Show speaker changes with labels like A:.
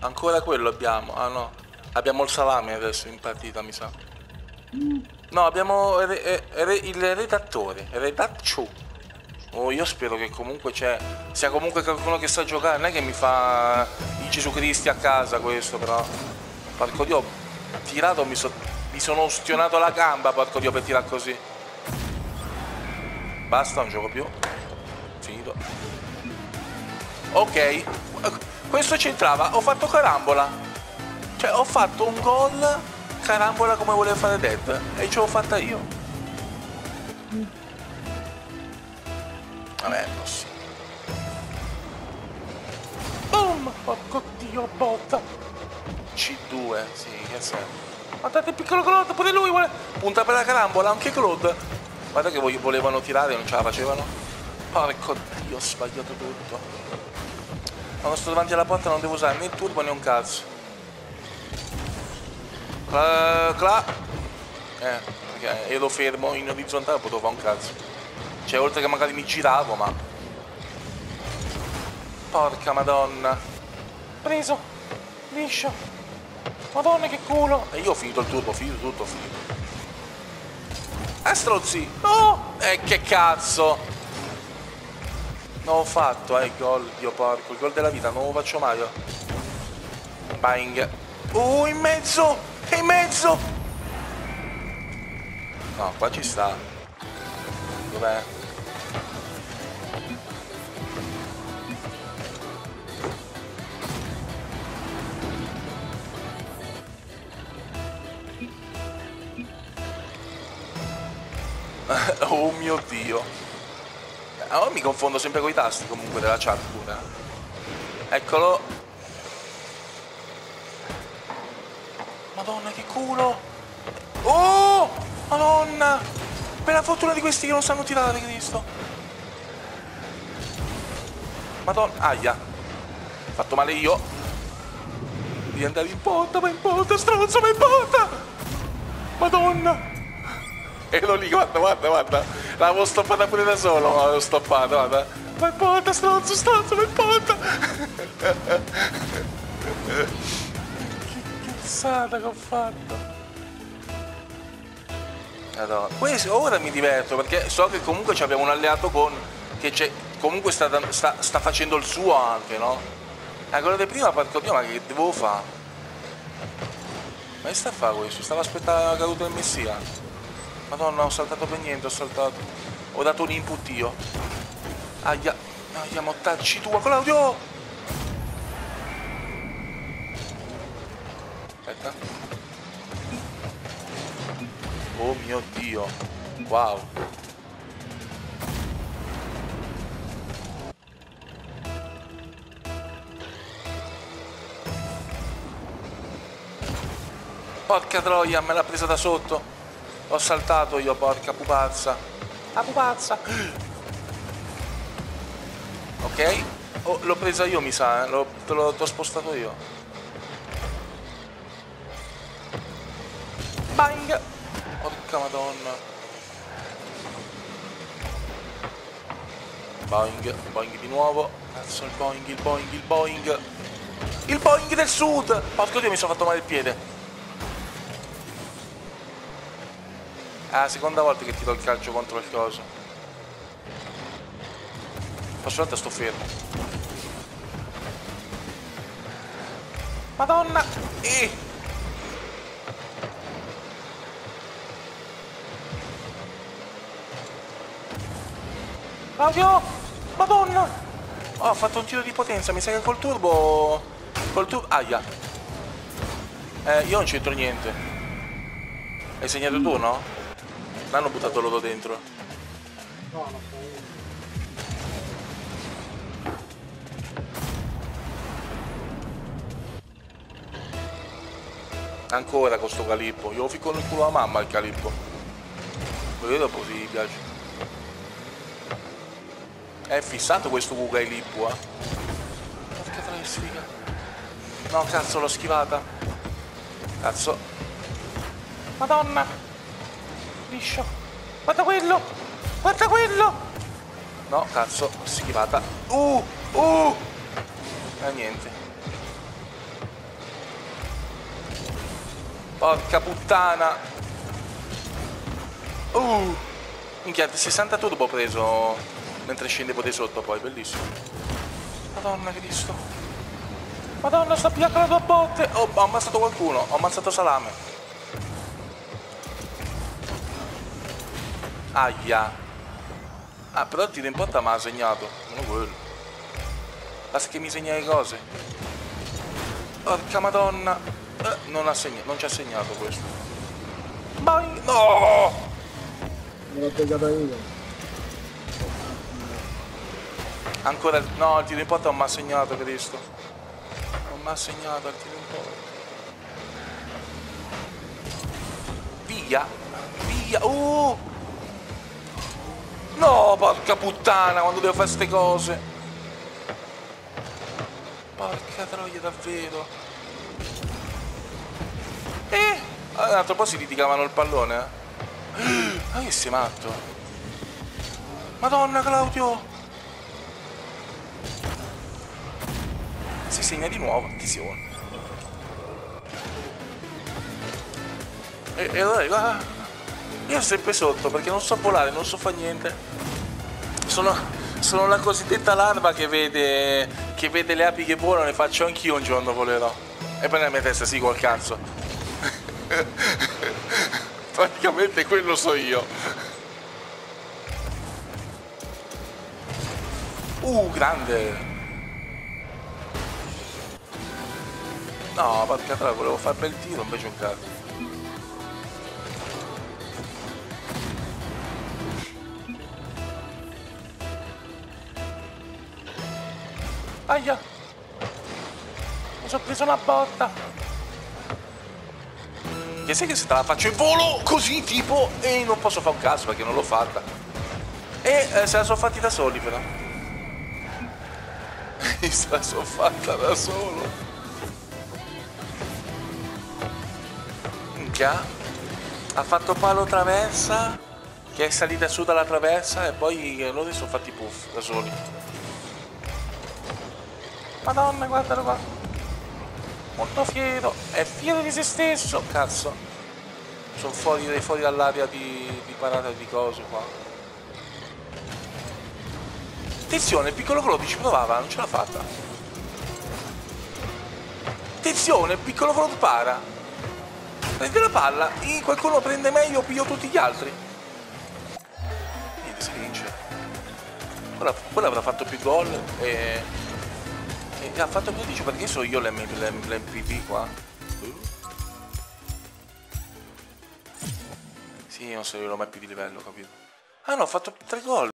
A: Ancora quello abbiamo. Ah no. Abbiamo il salame adesso in partita, mi sa. No, abbiamo re- re- il redattore. Redaccio. Oh, io spero che comunque c'è. Sia comunque qualcuno che sa giocare. Non è che mi fa i Gesù Cristi a casa questo, però. Porco Dio, tirato mi, so, mi sono ustionato la gamba, porco Dio, per tirare così. Basta, non gioco più. Finito. Ok. Questo c'entrava. Ho fatto carambola. Cioè, ho fatto un gol carambola come voleva fare Dead. E ce l'ho fatta io. Vabbè, è possibile. Boom! Porco Dio, botta. C2, sì, che serve? Guardate il piccolo Claude, pure lui vuole... Punta per la carambola, anche Claude. Guarda che volevano tirare, non ce la facevano. Porco Dio, ho sbagliato tutto. Quando sto davanti alla porta non devo usare né il turbo né un cazzo. Cla, cla. Eh, perché ero fermo in orizzontale potevo fare un cazzo. Cioè, oltre che magari mi giravo, ma... Porca madonna. Preso. Liscio. Madonna che culo. E io ho finito il turbo, ho finito tutto, ho finito. Eh strozzi. No. Eh che cazzo. Non ho fatto, eh, gol, dio porco. Il gol della vita, non lo faccio mai. Io. Bang. Uh, in mezzo. In mezzo. No, qua ci sta. Dov'è? oh mio dio. Oh, mi confondo sempre con i tasti comunque della chat pure. Eccolo. Madonna che culo. Oh! Madonna! Per la fortuna di questi che non sanno tirare, Cristo. Madonna. Aia. Fatto male io. Devi andare in porta, ma in porta, stronzo, ma in porta! Madonna! Ero lì, guarda, guarda, guarda. L'avevo stoppata pure da solo, l'avevo stoppata, guarda. Ma in porta, stronzo, stronzo, ma in porta! che cazzata che ho fatto. Allora, questo, ora mi diverto perché so che comunque abbiamo un alleato con che comunque sta, sta, sta, facendo il suo anche, no? Eh, quello di prima, porco Dio, ma che devo fare? Ma che sta a fare questo? Stavo aspettando la caduta del messia. Madonna, ho saltato per niente, ho saltato. Ho dato un input io. Aia, aia, mottacci tua, Claudio! Aspetta. Oh mio Dio. Wow. Porca troia, me l'ha presa da sotto. L'ho saltato io, porca pupazza. La pupazza. Ok. Oh, l'ho presa io, mi sa, eh? te l'ho spostato io. Bang! Porca madonna. Boing, Boing di nuovo. Cazzo il Boing, il Boing, il Boing. Il Boing del sud! Porco dio mi sono fatto male il piede. È la seconda volta che tiro il calcio contro il coso. Faccio volta sto fermo. Madonna! Eh! Claudio! Madonna! Oh, ho fatto un tiro di potenza, mi sa che col turbo... Col turbo... Aia! Eh, io non c'entro niente. Hai segnato tu, no? L'hanno buttato loro dentro. No, non. Ancora con sto calippo. Io lo ficco nel culo a mamma il calippo. Quello dopo si piace. È fissato questo Kuga Lippo, eh. Porca troia sfiga. No, cazzo, l'ho schivata. Cazzo. Madonna liscio. Guarda quello! Guarda quello! No, cazzo, schivata. Uh! Uh! Eh, niente. Porca puttana. Uh. Minchia, 60 turbo ho preso mentre scendevo di sotto poi, bellissimo. Madonna Cristo. Madonna, sta piacca la tua botte. Oh, ho ammazzato qualcuno, ho ammazzato salame. Aia. Ah, però il tiro in porta mi ha segnato. Non quello. Basta che mi segna le cose. Porca madonna. Eh, non, ha segnato, non ci ha segnato questo. Vai. No!
B: Me l'ho pegata io.
A: Ancora no, il tiro in porta non mi ha segnato Cristo. Non mi ha segnato il tiro in porta. Via! Via! Uh! Porca puttana, quando devo fare queste cose. Porca troia, davvero. Eh! Un altro po' si litigavano il pallone, eh? Ma che sei matto? Madonna Claudio! Si segna di nuovo, attenzione. E, e allora, io sono sempre sotto perché non so volare, non so fare niente. Sono, sono la cosiddetta larva che vede, che vede le api che volano e faccio anch'io un giorno volerò. E poi nella mia testa sì col cazzo. praticamente quello so io. Uh, grande! No, porca troia, volevo fare bel tiro, invece un cazzo. Aia! Mi sono preso una botta! Che sai che se te la faccio in volo così tipo e non posso fare un cazzo perché non l'ho fatta. E eh, se la sono fatti da soli però. se la sono fatta da solo. Minchia. Ha fatto palo traversa che è salita su dalla traversa e poi eh, loro sono fatti puff da soli. Madonna, guardalo qua molto fiero, è fiero di se stesso, cazzo, sono fuori, fuori dall'area di, di parata di cose qua. Attenzione, il piccolo Crodi ci provava, non ce l'ha fatta. Attenzione, il piccolo Crodi para. Prende la palla, e qualcuno prende meglio, piglio tutti gli altri. Niente, si vince. Quello avrà fatto più gol e ha fatto 15 perché so io l'MPV qua? Uh. Sì, non so io l'ho mai più di livello, capito? Ah no, ho fatto 3 gol.